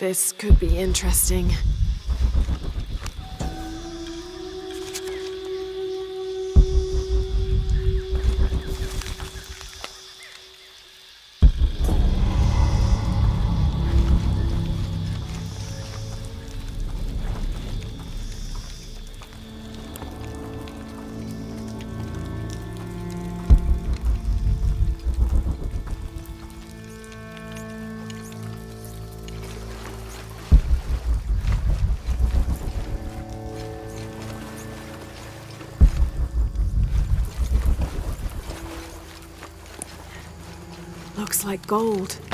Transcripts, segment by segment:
This could be interesting. Like gold.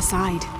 Side.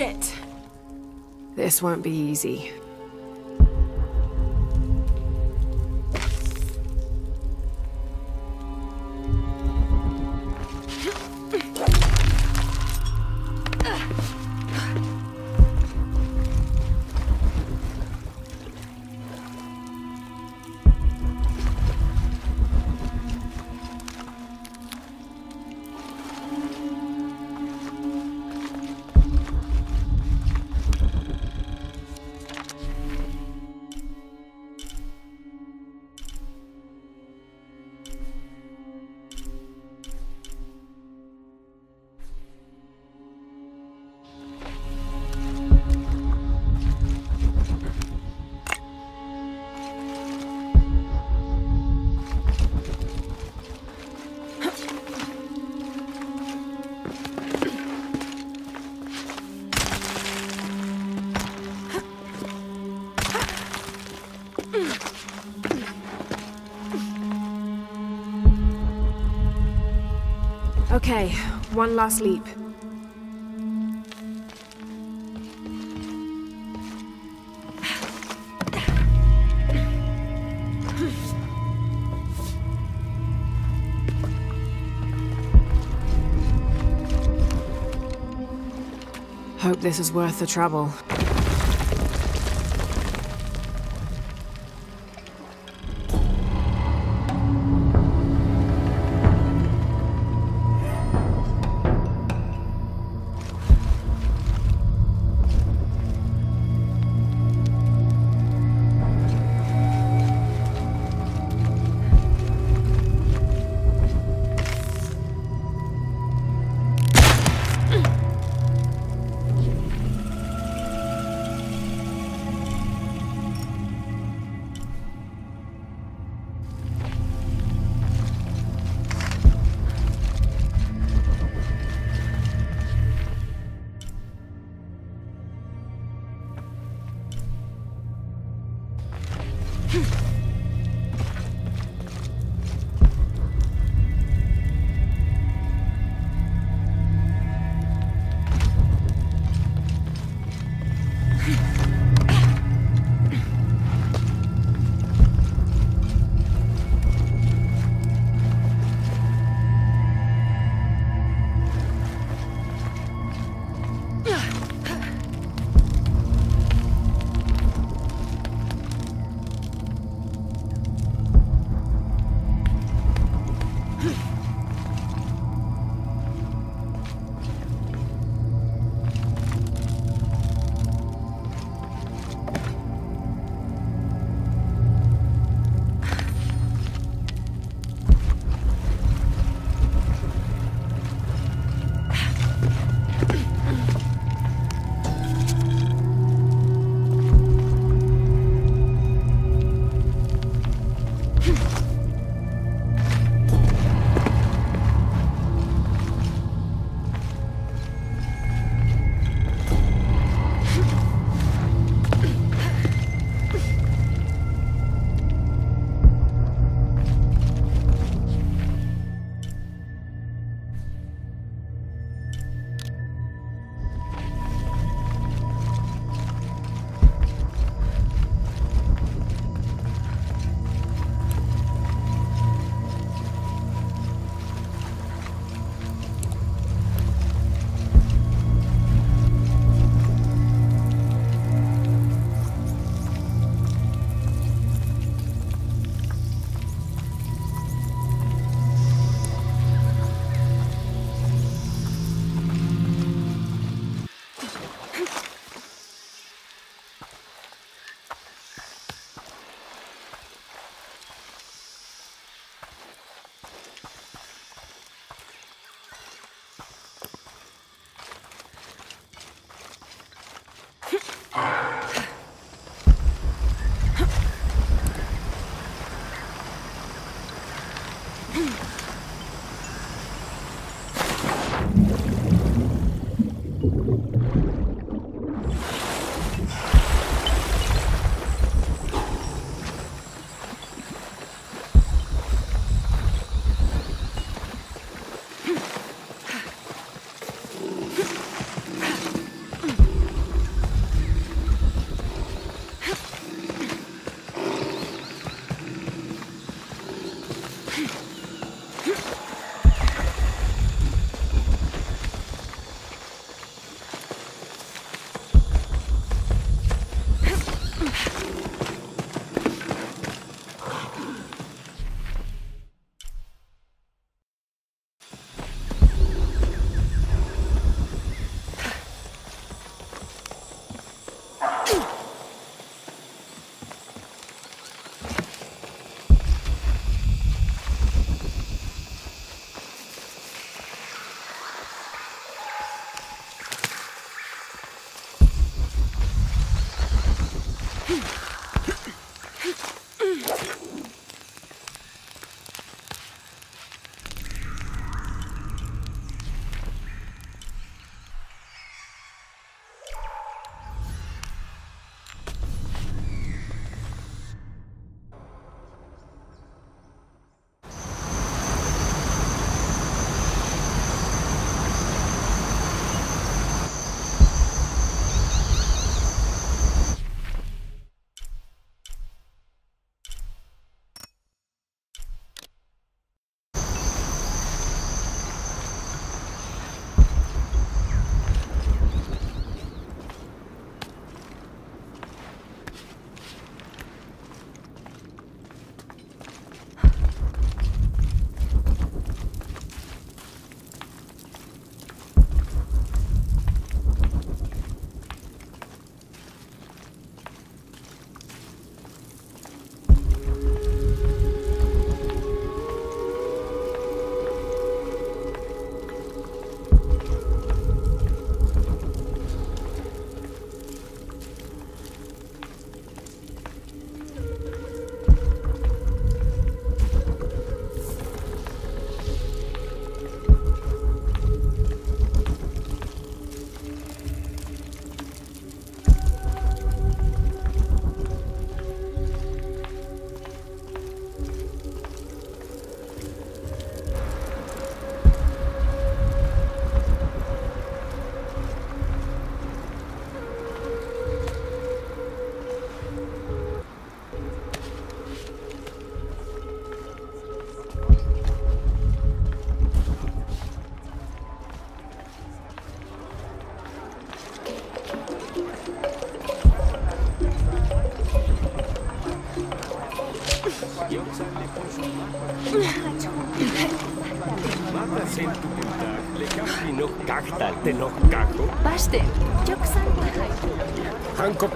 Shit! This won't be easy. Okay, one last leap. Hope this is worth the trouble.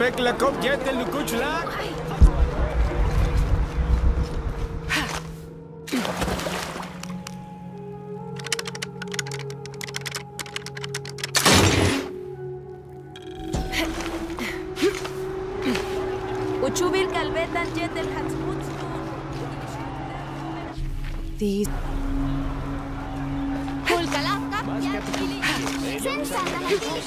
Han kopek la kop jete lukuchla. Uchubil kalbetan. These Senza la vita!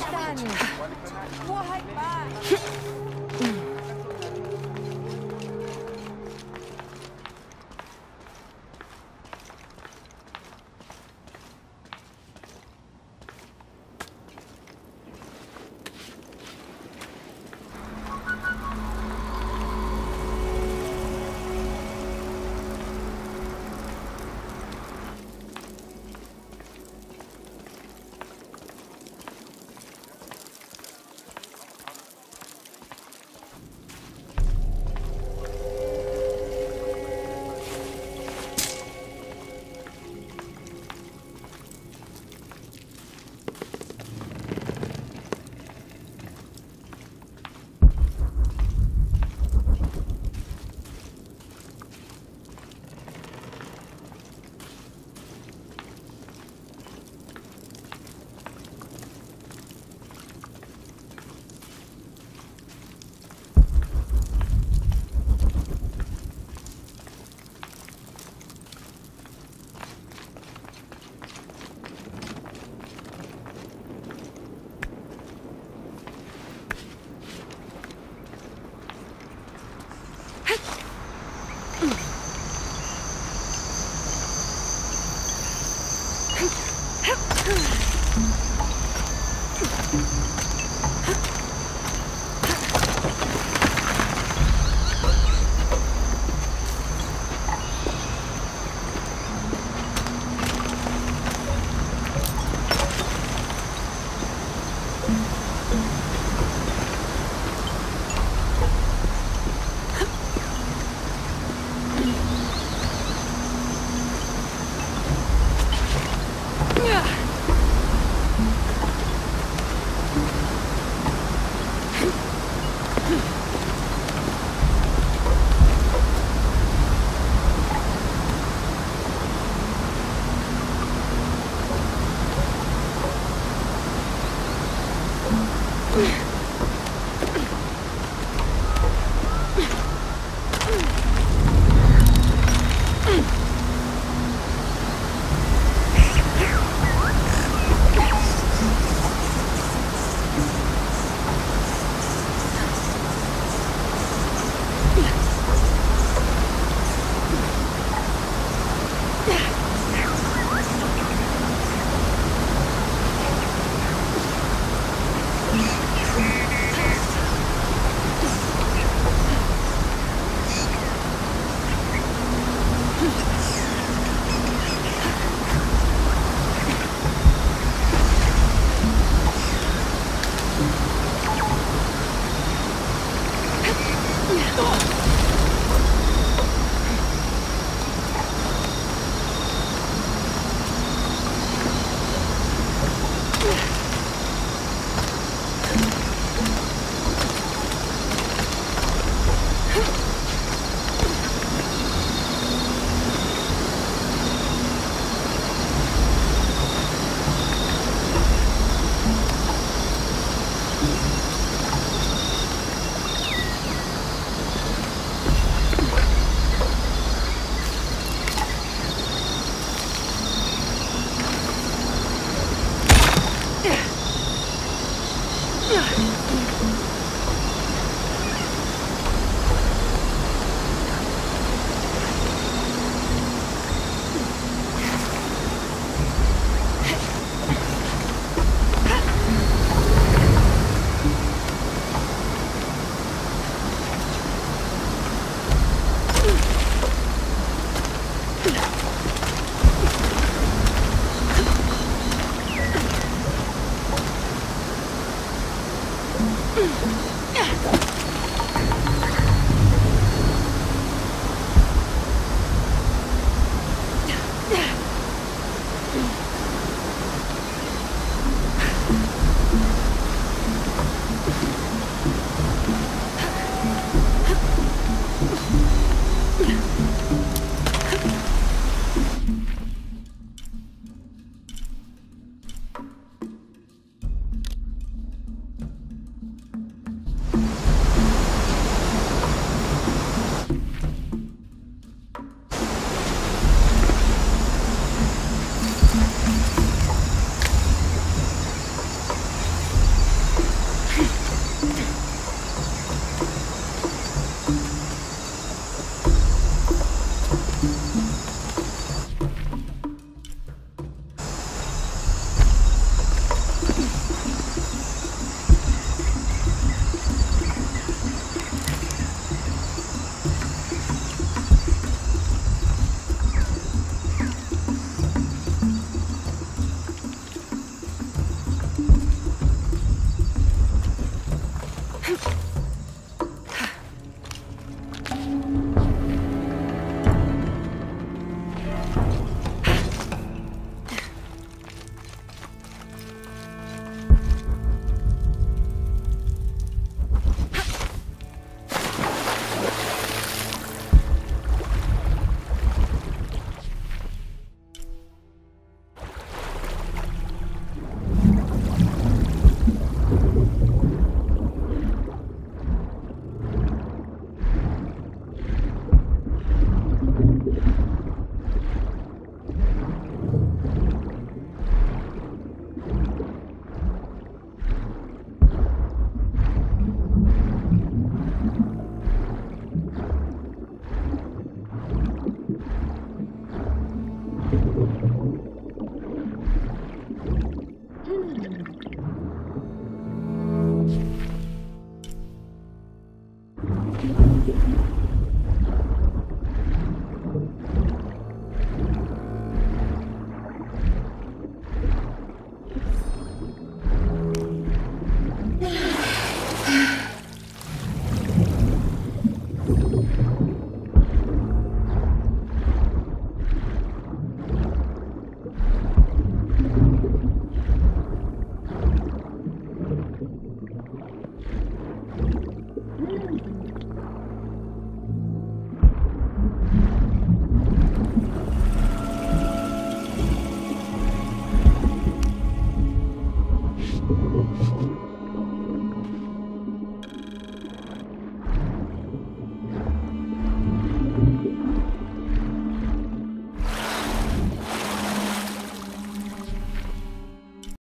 嗯。